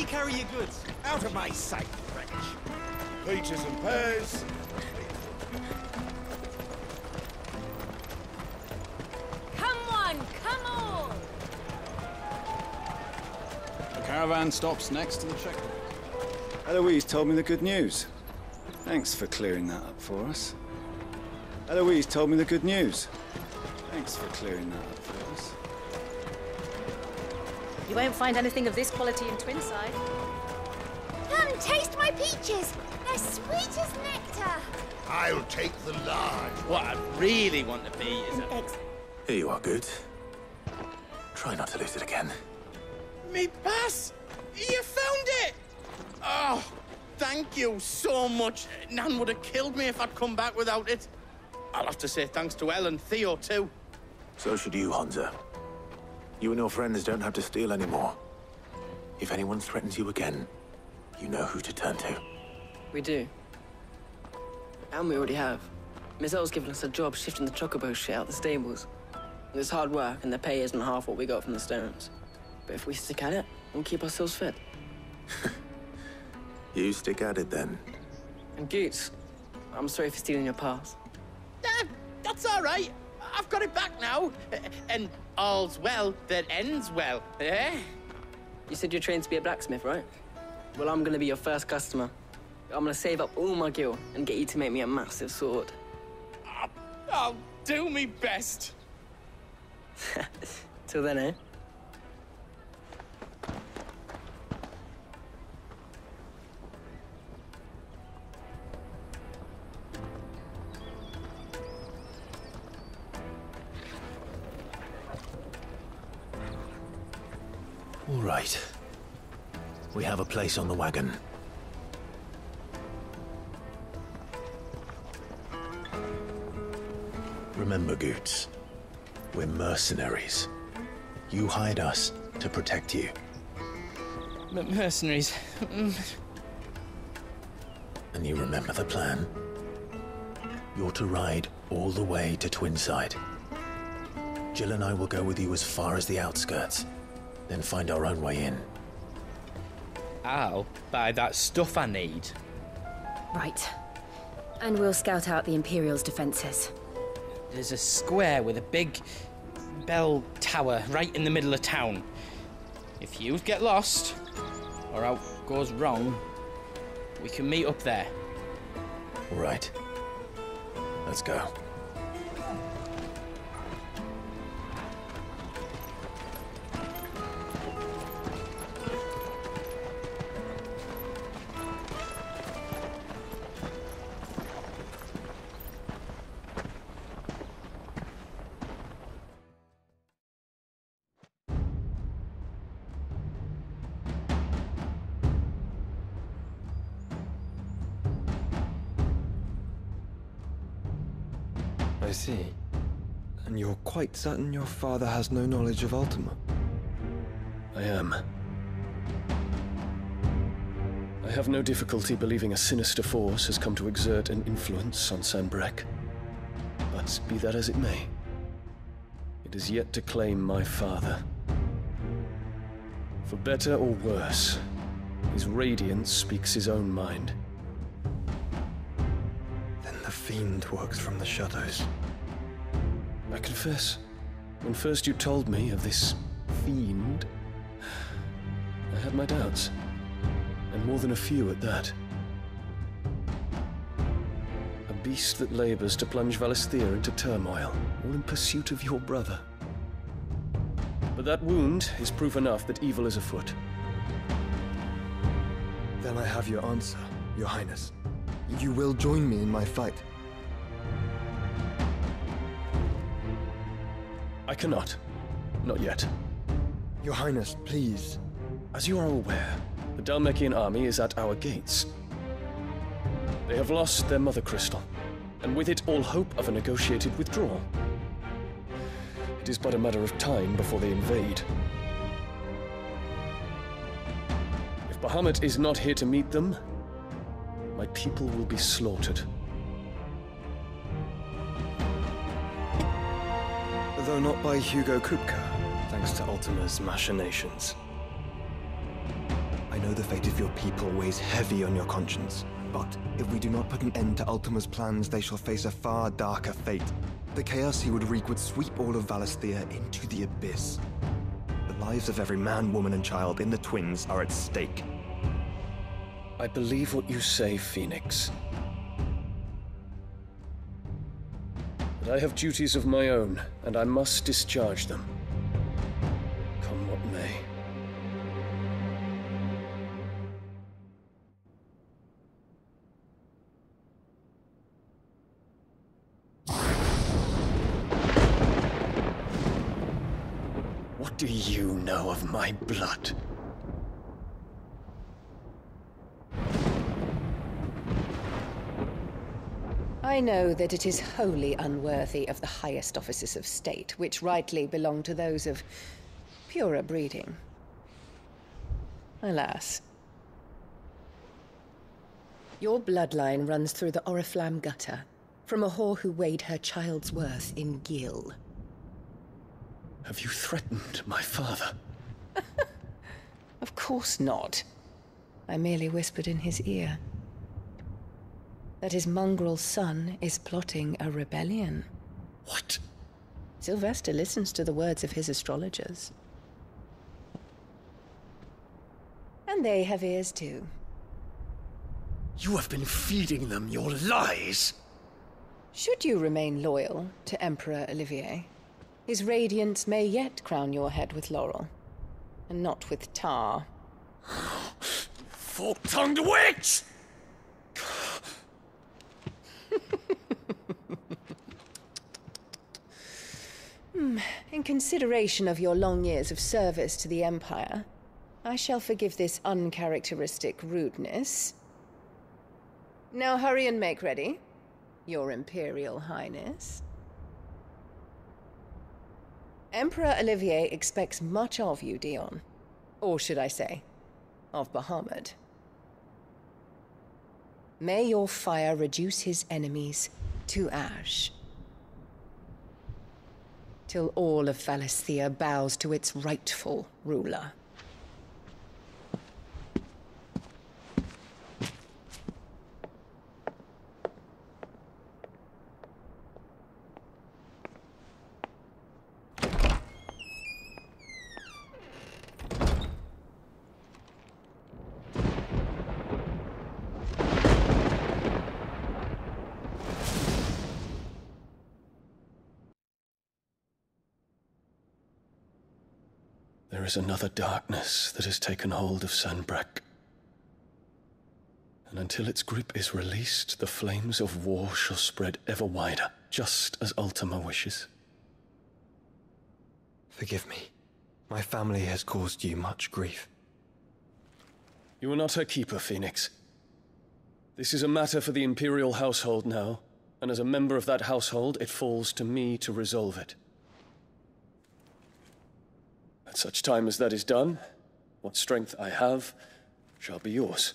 you carry your goods? Out of my sight, wretch. Peaches and pears. Come on, come on! The caravan stops next to the checkpoint. Eloise told me the good news. Thanks for clearing that up for us. Eloise told me the good news. Thanks for clearing that up for us. You won't find anything of this quality in Twinside. Come, taste my peaches. They're sweet as nectar. I'll take the large. What I really want to be is a... Ex Here you are, good. Try not to lose it again. Me pass! You found it! Oh, thank you so much. Nan would have killed me if I'd come back without it. I'll have to say thanks to Elle and Theo, too. So should you, Honza. You and your friends don't have to steal anymore. If anyone threatens you again, you know who to turn to. We do. And we already have. Mizelle's given us a job shifting the chocobo shit out the stables. It's hard work, and the pay isn't half what we got from the Stones. But if we stick at it, we'll keep ourselves fit. You stick at it then. And Goots, I'm sorry for stealing your pass. Ah, that's all right. I've got it back now. And all's well that ends well, eh? You said you're trained to be a blacksmith, right? Well, I'm gonna be your first customer. I'm gonna save up all my gil and get you to make me a massive sword. I'll, I'll do me best. Till then, eh? Right. We have a place on the wagon. Remember, Goots, we're mercenaries. You hide us to protect you. M- mercenaries. Mm. And you remember the plan? You're to ride all the way to Twinside. Jill and I will go with you as far as the outskirts, then find our own way in. I'll buy that stuff I need. Right. And we'll scout out the Imperial's defenses. There's a square with a big bell tower right in the middle of town. If you get lost, or out goes wrong, we can meet up there. Right. Let's go. Quite certain your father has no knowledge of Ultima? I am. I have no difficulty believing a sinister force has come to exert an influence on Sanbreque. But be that as it may, it is yet to claim my father. For better or worse, his radiance speaks his own mind. Then the fiend works from the shadows. I confess, when first you told me of this fiend, I had my doubts. And more than a few at that. A beast that labors to plunge Valisthea into turmoil, all in pursuit of your brother. But that wound is proof enough that evil is afoot. Then I have your answer, Your Highness. You will join me in my fight. I cannot. Not yet. Your Highness, please. As you are aware, the Dhalmekian army is at our gates. They have lost their mother crystal, and with it all hope of a negotiated withdrawal. It is but a matter of time before they invade. If Bahamut is not here to meet them, my people will be slaughtered. Though not by Hugo Kupka, thanks to Ultima's machinations. I know the fate of your people weighs heavy on your conscience. But if we do not put an end to Ultima's plans, they shall face a far darker fate. The chaos he would wreak would sweep all of Valisthea into the abyss. The lives of every man, woman, and child in the Twins are at stake. I believe what you say, Phoenix. I have duties of my own, and I must discharge them. Come what may. What do you know of my blood? I know that it is wholly unworthy of the highest offices of state, which rightly belong to those of purer breeding. Alas. Your bloodline runs through the Oriflamme gutter, from a whore who weighed her child's worth in gil. Have you threatened my father? Of course not. I merely whispered in his ear that his mongrel son is plotting a rebellion. What? Sylvestre listens to the words of his astrologers. And they have ears too. You have been feeding them your lies! Should you remain loyal to Emperor Olivier, his radiance may yet crown your head with laurel, and not with tar. Fork-tongued witch! Hmm, In consideration of your long years of service to the Empire, I shall forgive this uncharacteristic rudeness. Now hurry and make ready, Your Imperial Highness. Emperor Olivier expects much of you, Dion. Or should I say, of Bahamut. May your fire reduce his enemies to ash. Till all of Valisthea bows to its rightful ruler. Is another darkness that has taken hold of Sanbreque. And until its grip is released, the flames of war shall spread ever wider, just as Ultima wishes. Forgive me. My family has caused you much grief. You are not her keeper, Phoenix. This is a matter for the Imperial household now, and as a member of that household, it falls to me to resolve it. At such time as that is done, what strength I have shall be yours.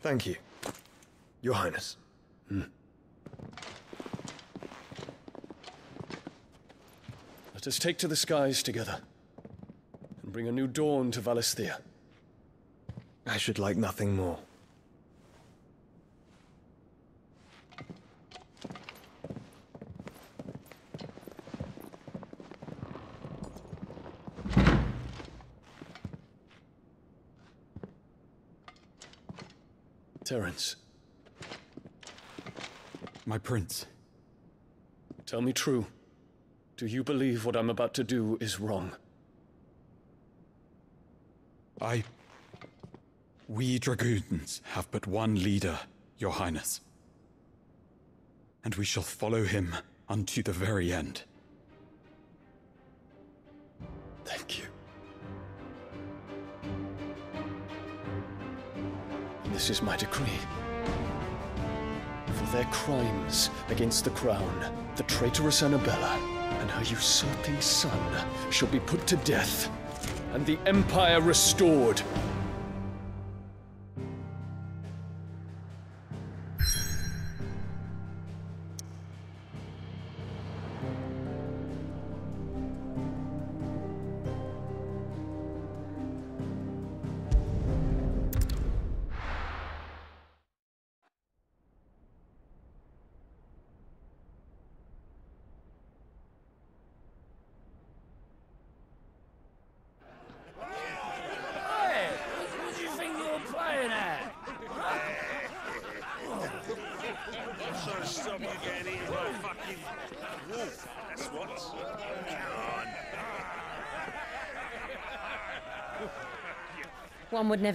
Thank you, Your Highness. Hmm. Let us take to the skies together, and bring a new dawn to Valisthea. I should like nothing more. Terence, My prince. tell me true. Do you believe what I'm about to do is wrong? I. We dragoons have but one leader, your highness. And we shall follow him unto the very end. Thank you. This is my decree. For their crimes against the crown, the traitorous Anabella and her usurping son shall be put to death, and the Empire restored.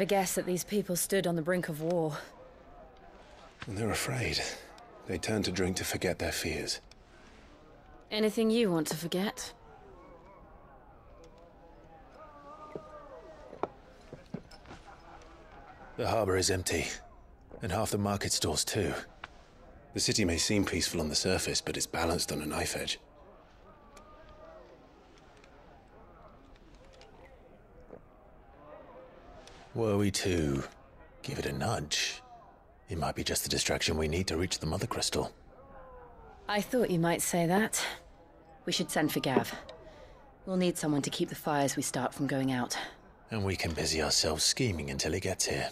Never guess that these people stood on the brink of war. And they're afraid. They turn to drink to forget their fears. Anything you want to forget? The harbor is empty, and half the market stalls too. The city may seem peaceful on the surface, but it's balanced on a knife edge. Were we to give it a nudge, it might be just the distraction we need to reach the Mother Crystal. I thought you might say that. We should send for Gav. We'll need someone to keep the fires we start from going out. And we can busy ourselves scheming until he gets here.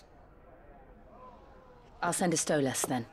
I'll send a Stolas then.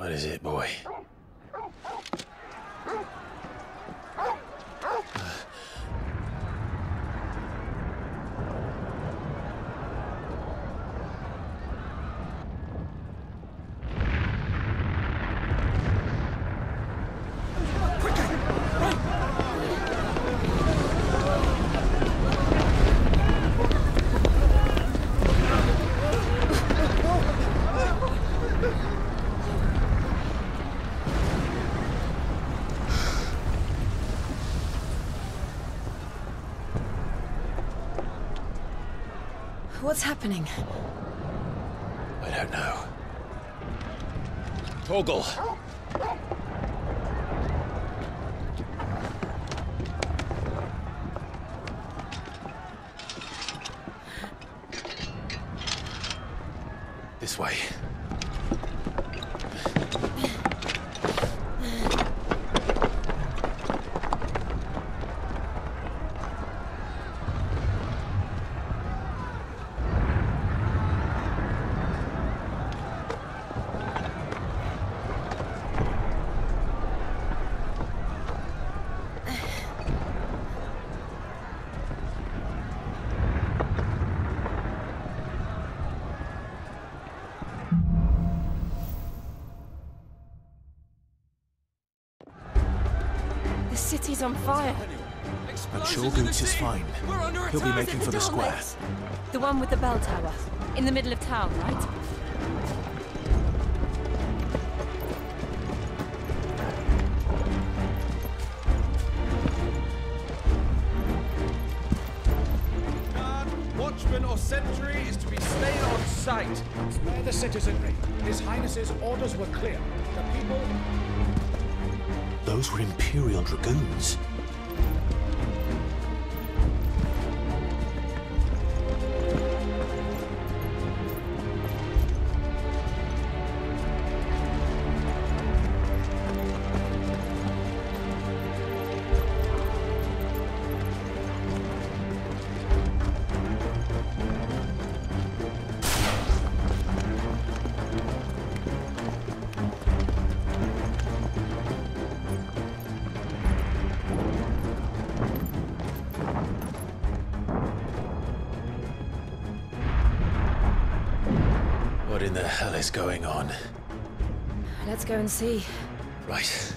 What is it, boy? Happening? I don't know. Torgal! The on fire. I'm sure Goots is fine. He'll be making for the square. The one with the bell tower. In the middle of town, right? Watchman or sentry is to be slain on sight. Spare the citizenry. His Highness's orders were clear. Those were Imperial Dragoons. In the hell is going on? Let's go and see. Right.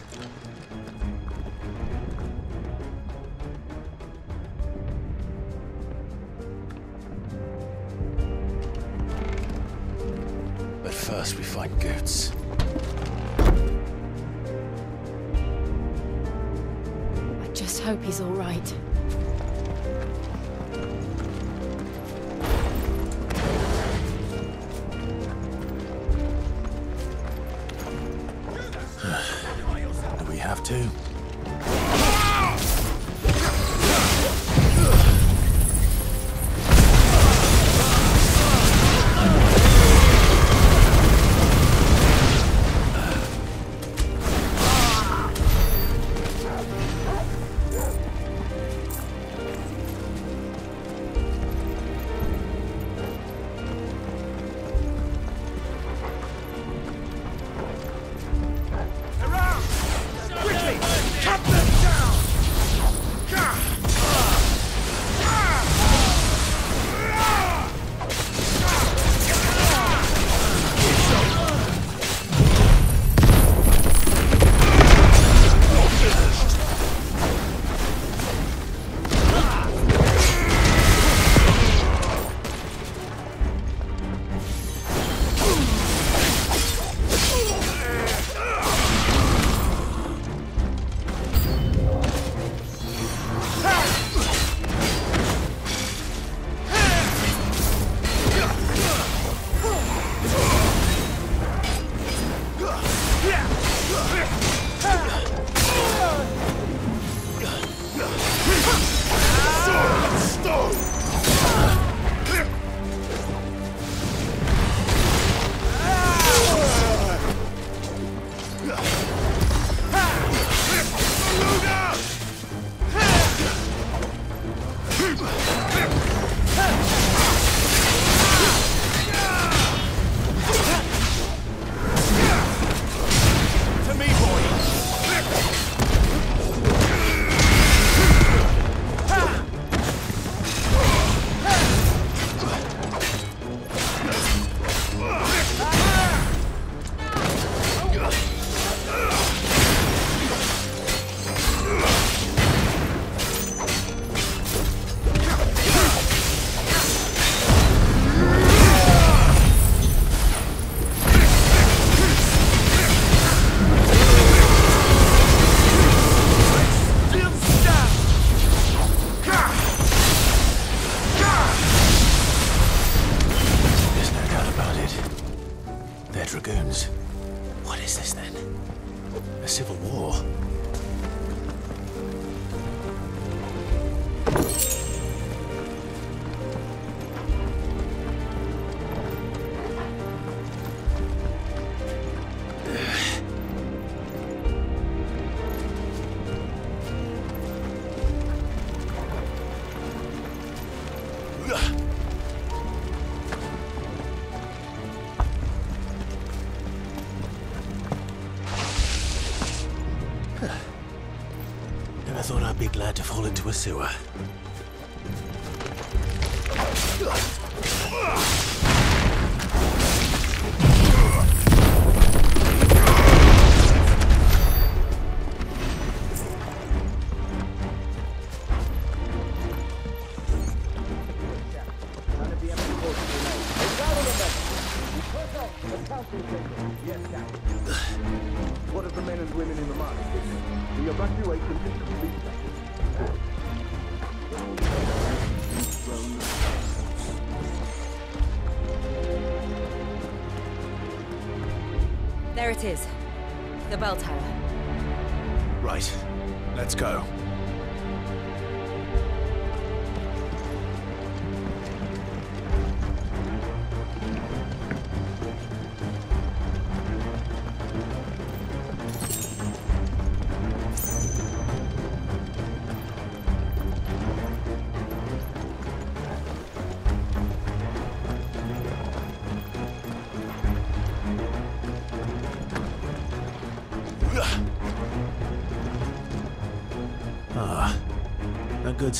Glad to fall into a sewer.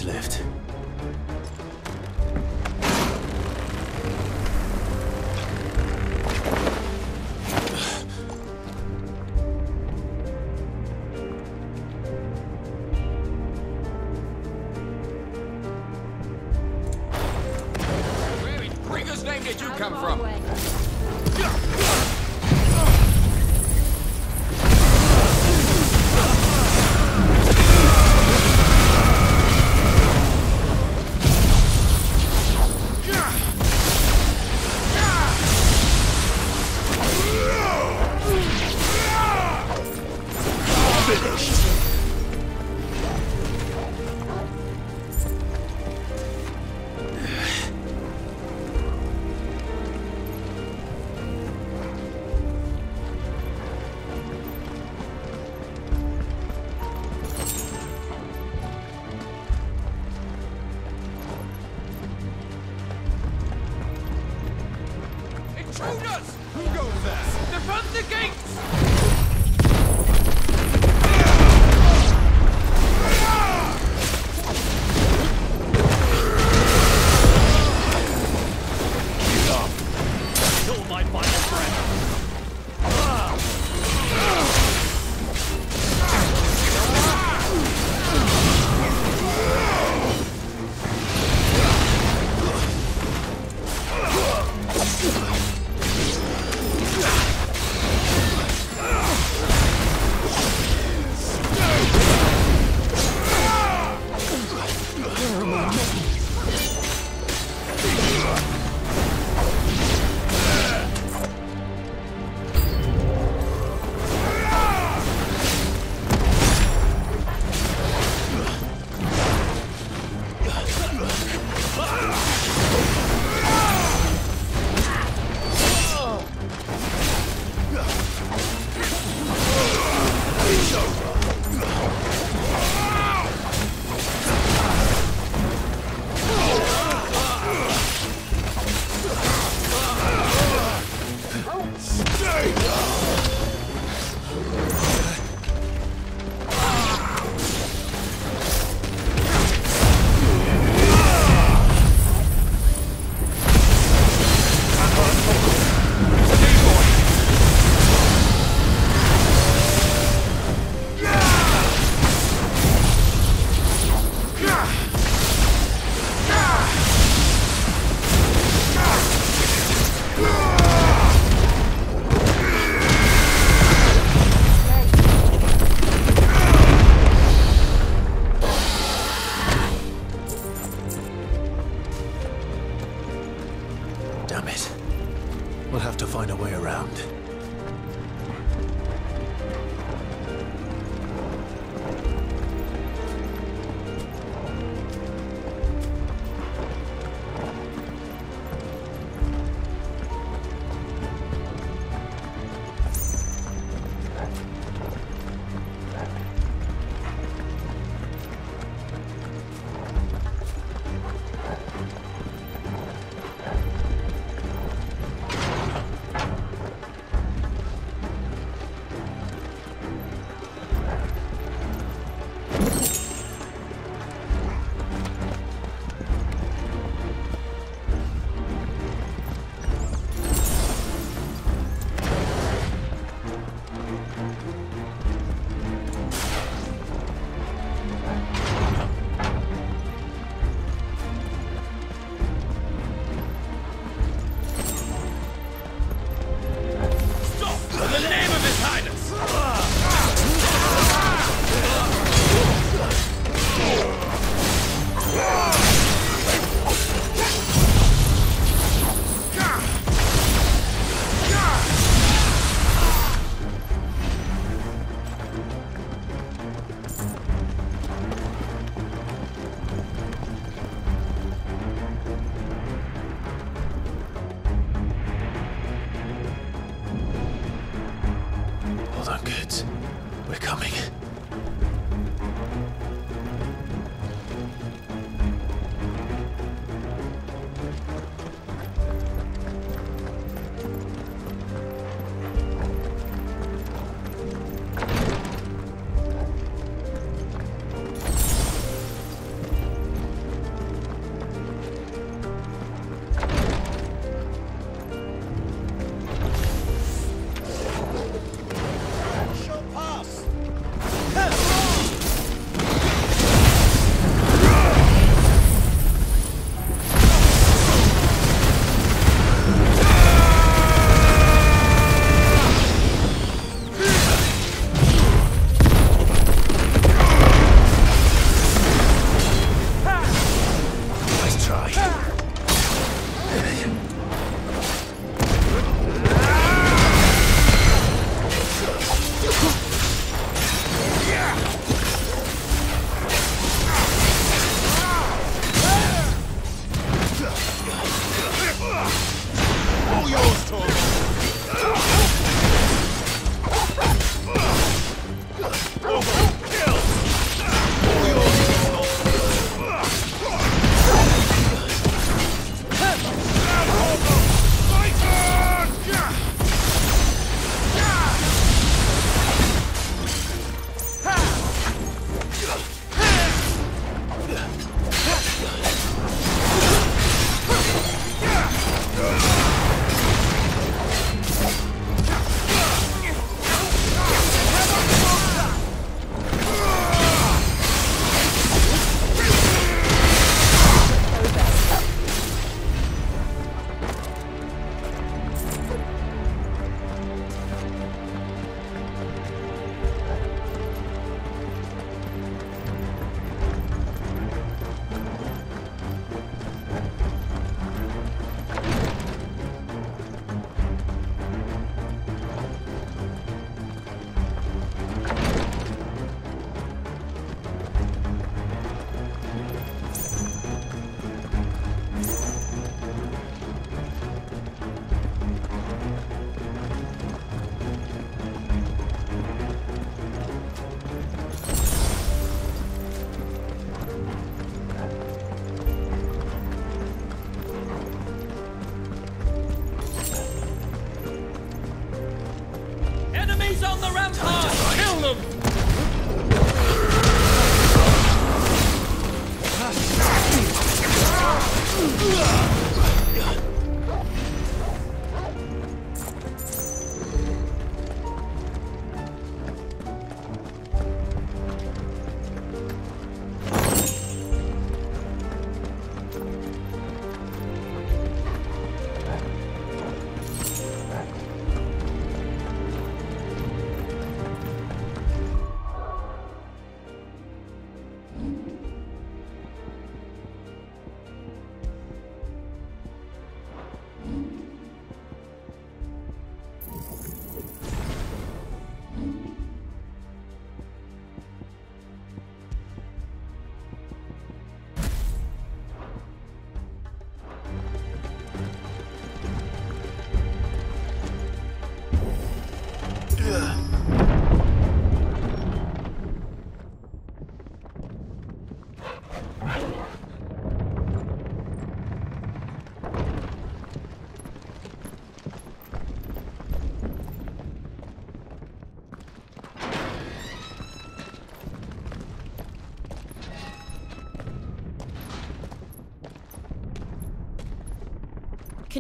A goods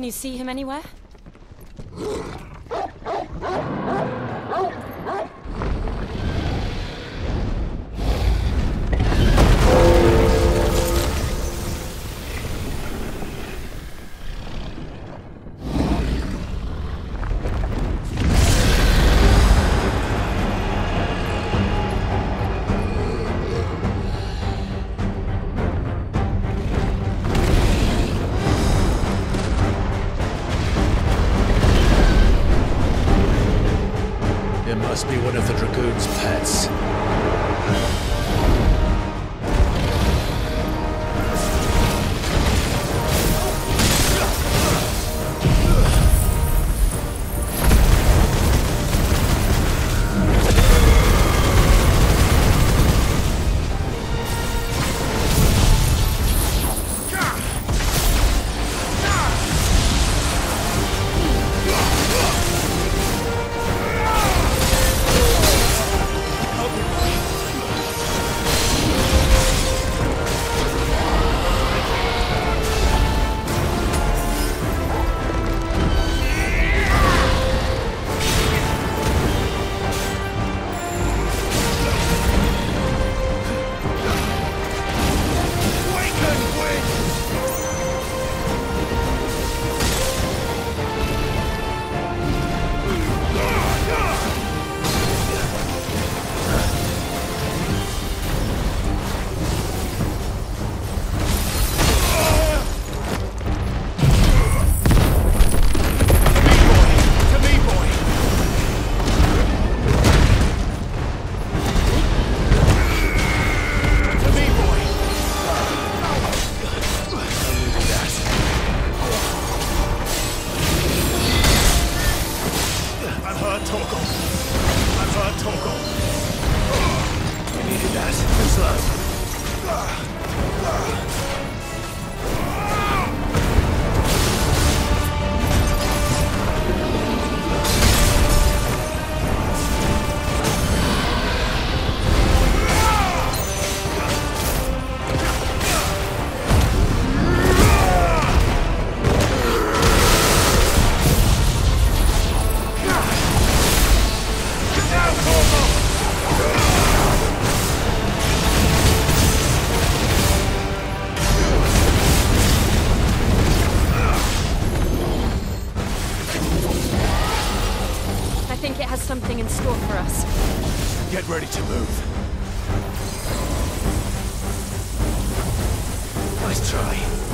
Can you see him anywhere? must be one of the Dragoon's pets. Nice try.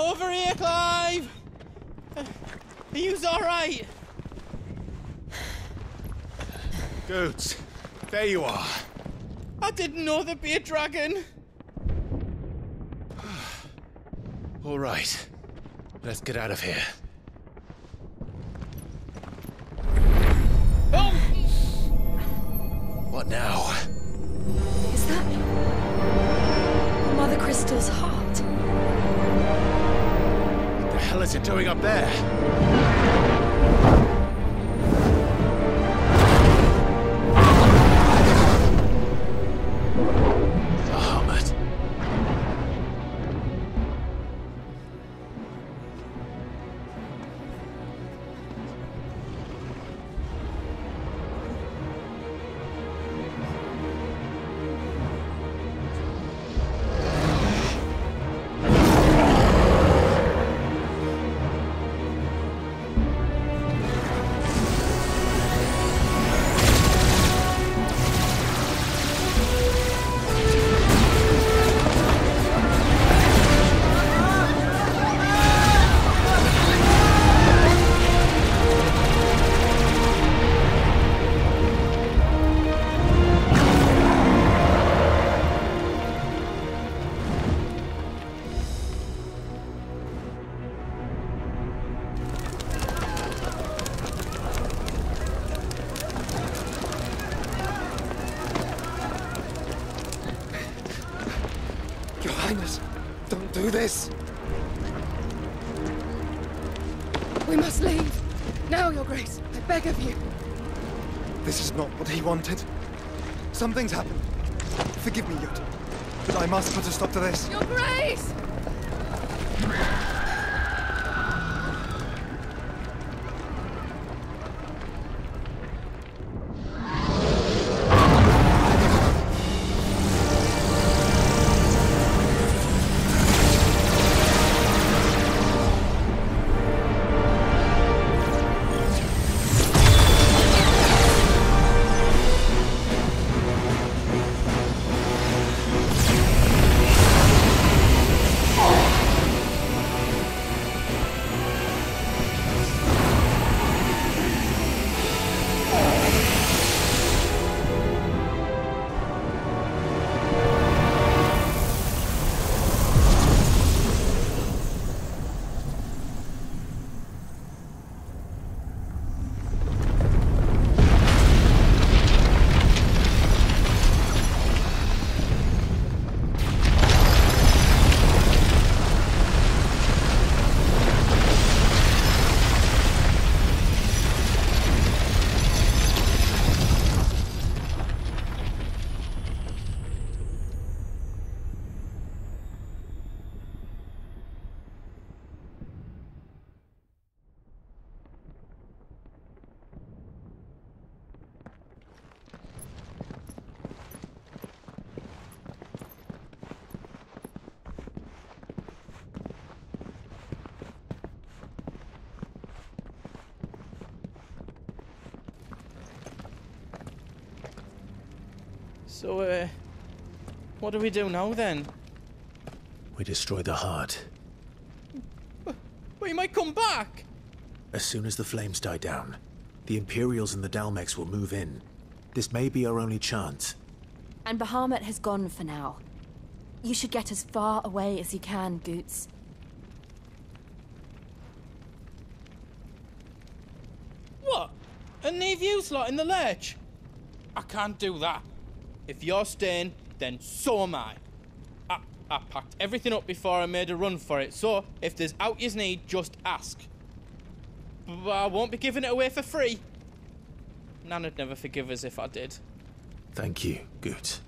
Over here, Clive! Are you alright? Goetz, there you are. I didn't know there'd be a dragon. All right. Let's get out of here. Something's happened. Forgive me, Yut. But I must put a stop to this. So, uh, what do we do now then? We destroy the heart. But he might come back. As soon as the flames die down, the Imperials and the Dhalmekians will move in. This may be our only chance. And Bahamut has gone for now. You should get as far away as you can, Goetz. What? And leave you lot in the lurch? I can't do that. If you're staying, then so am I. I, I packed everything up before I made a run for it, so if there's out you need, just ask. But I won't be giving it away for free. Nana'd never forgive us if I did. Thank you, Goetz.